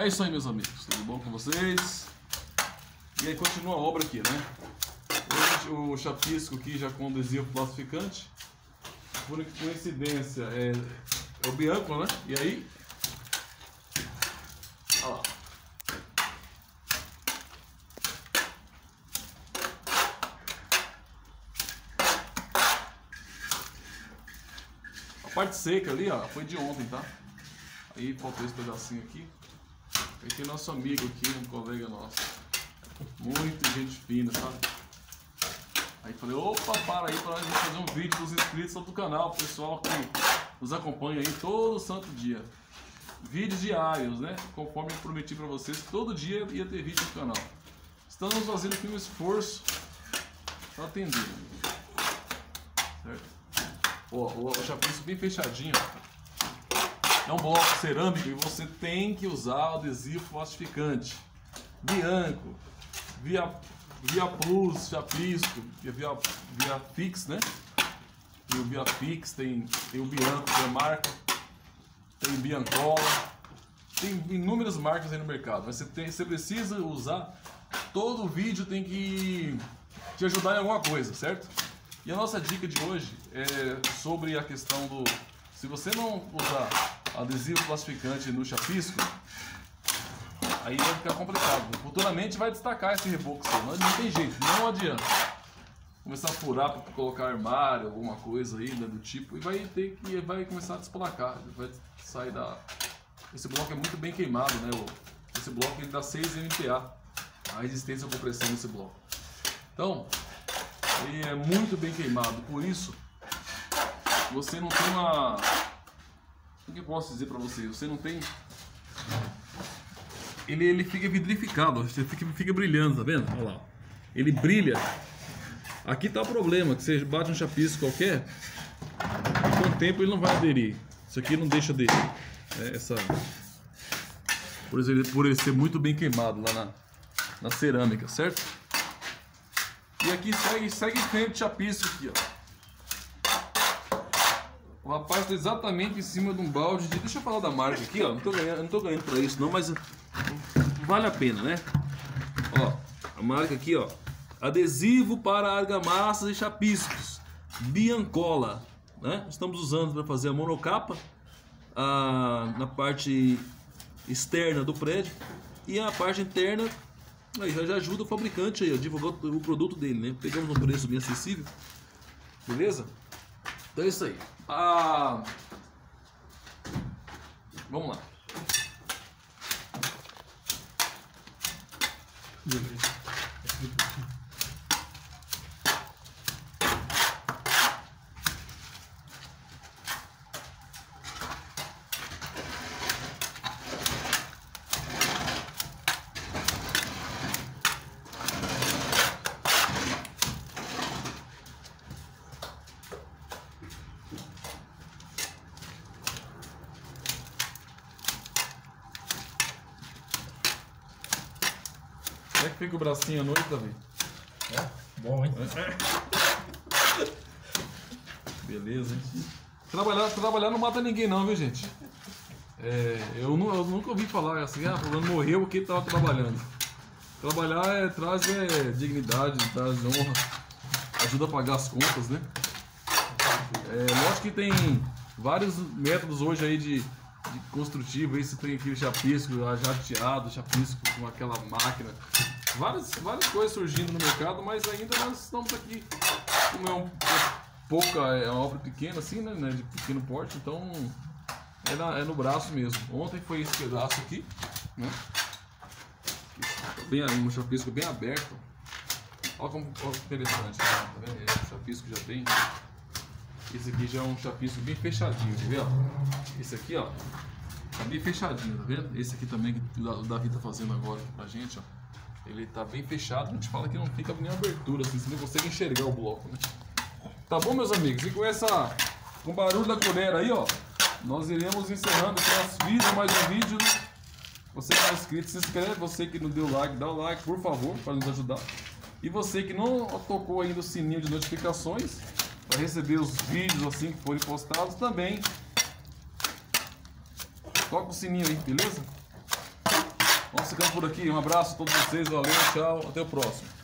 É isso aí, meus amigos. Tudo bom com vocês? E aí continua a obra aqui, né? Hoje o chapisco aqui já com adesivo plastificante. Por coincidência é, é o Bianco, né? E aí? Olha lá. A parte seca ali, ó, foi de ontem, tá? Aí faltou esse pedacinho aqui. Aí tem nosso amigo aqui, um colega nosso. Muito gente fina, sabe? Aí falei, opa, para aí pra gente fazer um vídeo pros inscritos do canal, pessoal que nos acompanha aí todo santo dia. Vídeos diários, né? Conforme eu prometi pra vocês, todo dia ia ter vídeo no canal. Estamos fazendo aqui um esforço pra atender. Certo? Ó, o, chapisco bem fechadinho. É um bloco cerâmico e você tem que usar o adesivo plastificante. Bianco, Via, Via Plus, Chapisco, Via, Via, Via Fix, né? Tem o Via Fix, tem, tem o Bianco, que é marca, tem Biancola, tem inúmeras marcas aí no mercado. Mas você, tem, você precisa usar, todo vídeo tem que te ajudar em alguma coisa, certo? E a nossa dica de hoje é sobre a questão do. Se você não usar adesivo plastificante no chapisco, aí vai ficar complicado. Futuramente vai destacar esse reboco seu, mas não tem jeito, não adianta. Começar a furar para colocar armário, alguma coisa aí né, do tipo, e vai ter que vai começar a desplacar, vai sair da. Esse bloco é muito bem queimado, né? Esse bloco ele dá 6 MPa, a resistência à compressão desse bloco. Então, ele é muito bem queimado, por isso você não tem uma o que eu posso dizer para você? Você não tem. Ele, ele fica vidrificado, você fica, fica brilhando, tá vendo? Olha lá. Ele brilha. Aqui tá o problema, que você bate um chapisco qualquer, e com o tempo ele não vai aderir. Isso aqui não deixa aderir. É essa... por, ele, por ele ser muito bem queimado lá na, na cerâmica, certo? E aqui segue, segue frente chapisco aqui, ó. O rapaz está exatamente em cima de um balde de. Deixa eu falar da marca aqui, ó. Não tô ganhando, não tô ganhando pra isso não, mas vale a pena, né? Ó, a marca aqui, ó. Adesivo para argamassas e chapiscos. Biancola, né? Estamos usando para fazer a monocapa a, na parte externa do prédio e a parte interna aí já, ajuda o fabricante aí a divulgar o produto dele, né? Pegamos um preço bem acessível, beleza? Então é isso aí. Ah, vamos lá. Como é que fica o bracinho à noite, Davi? É, bom, hein? Beleza, hein? Trabalhar, trabalhar não mata ninguém não, viu gente? É, eu, nu- eu nunca ouvi falar assim, ah, fulano morreu porque estava trabalhando. Trabalhar é, traz é, dignidade, traz honra, ajuda a pagar as contas, né? É, lógico que tem vários métodos hoje aí de construtivo, aí você tem aquele chapisco jateado, chapisco com aquela máquina. Várias, várias coisas surgindo no mercado, mas ainda nós estamos aqui, como é um é pouca, é uma obra pequena assim, né, né, de pequeno porte, então é, na- é no braço mesmo. Ontem foi esse pedaço aqui, né? Bem, um chapisco bem aberto. Olha como olha que interessante, né? tá vendo? Esse chapisco já tem. Esse aqui já é um chapisco bem fechadinho, tá vendo? Esse aqui, ó, tá bem fechadinho, tá vendo? Esse aqui também que o Davi tá fazendo agora pra gente, ó. Ele tá bem fechado, a gente fala que não fica nem abertura, assim, você não consegue enxergar o bloco, né? Tá bom, meus amigos? E com essa. Com o barulho da colher aí, ó. Nós iremos encerrando nosso vídeo, mais um vídeo. Você que não é inscrito, se inscreve. Você que não deu like, dá o like, por favor, para nos ajudar. E você que não tocou ainda o sininho de notificações, para receber os vídeos assim que forem postados, também toca o sininho aí, beleza? ficando por aqui. Um abraço a todos vocês, valeu, tchau, até o próximo.